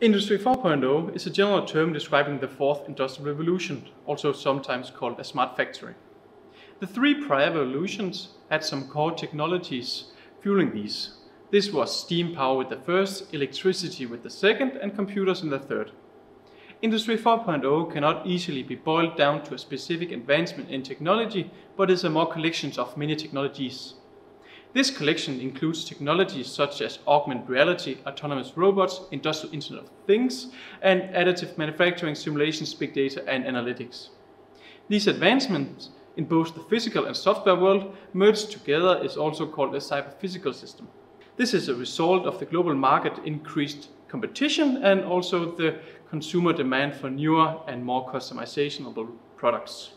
Industry 4.0 is a general term describing the fourth industrial revolution, also sometimes called a smart factory. The three prior revolutions had some core technologies fueling these. This was steam power with the first, electricity with the second, and computers in the third. Industry 4.0 cannot easily be boiled down to a specific advancement in technology, but is a more collection of many technologies. This collection includes technologies such as augmented reality, autonomous robots, industrial Internet of Things, and additive manufacturing, simulations, big data, and analytics. These advancements in both the physical and software world merged together is also called a cyber-physical system. This is a result of the global market increased competition and also the consumer demand for newer and more customizable products.